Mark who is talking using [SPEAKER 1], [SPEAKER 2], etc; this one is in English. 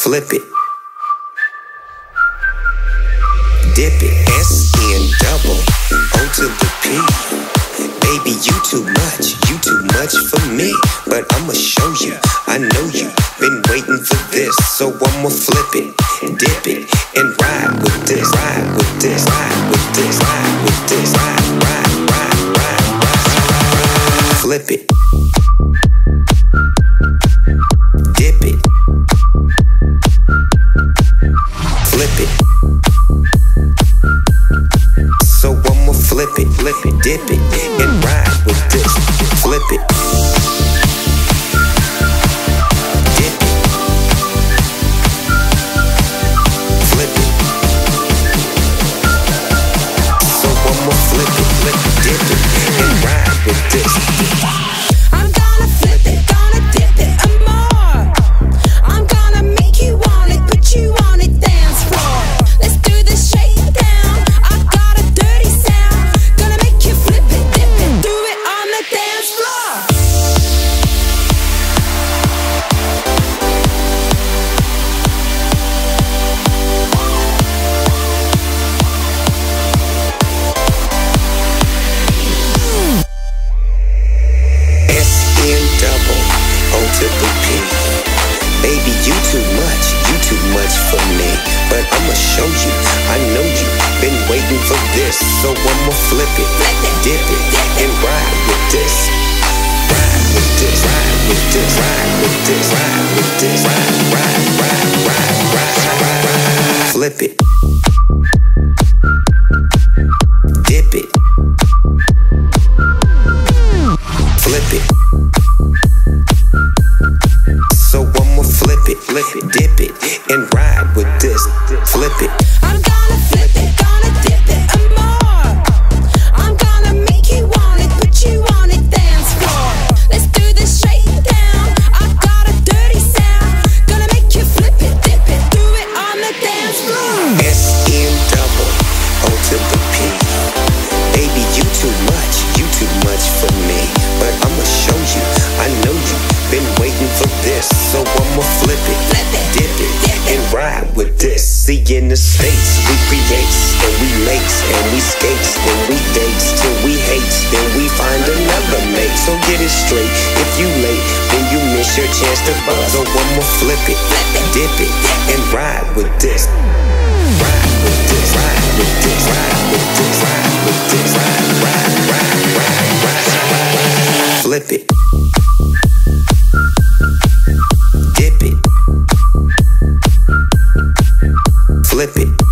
[SPEAKER 1] Flip it. Dip it. S N double O to the P. Baby, you too much. You too much for me. But I'ma show you. So I'ma flip it. Dip it. And ride with this. Ride with this. Ride with this. Ride with this. Ride, ride, ride, ride, ride. Flip it. Dip it. Flip it. So I'ma flip it, flip it, dip it, and ride with this. Flip it. This. So I'ma flip it, dip it, and ride with this. Ride with this, ride with this, ride with this, ride with this, ride, ride, ride, ride, ride, ride, ride. Flip it. Dip it. Flip it. So I'ma flip it, flip it, dip it, and ride S N double O to the P. Baby, you too much, you too much for me. But I'ma show you, I know you been waiting for this. So I'ma flip it,
[SPEAKER 2] Flip it,
[SPEAKER 1] dip it,
[SPEAKER 2] dip it.
[SPEAKER 1] and ride with this. See in the states, we create and we makes and we skates and we dates till we hates, then we find another mate. So get it straight, if you late, then you miss your chance to buzz. So I'ma flip it, dip it, ride with this. Ride with this, ride with this, ride with this, ride with this, ride, ride, ride, ride, ride. Flip it. Dip it. Flip it.